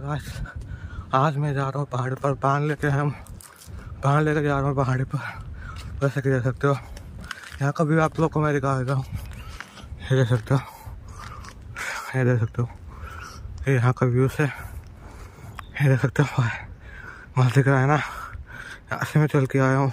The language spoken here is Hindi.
आज यार आज मैं जा रहा हूँ पहाड़ी पर। बाँध लेके हम। बाँध लेके जा रहा हूँ पहाड़ी पर। वैसे कि देख सकते हो। यहाँ का व्यू आप लोग को मैं दिखा देता हूँ। ये देख सकते हो। ये देख सकते हो। ये यहाँ का व्यू से। ये देख सकते हो। मस्त दिख रहा है ना। यहाँ से मैं चल के आया हूँ।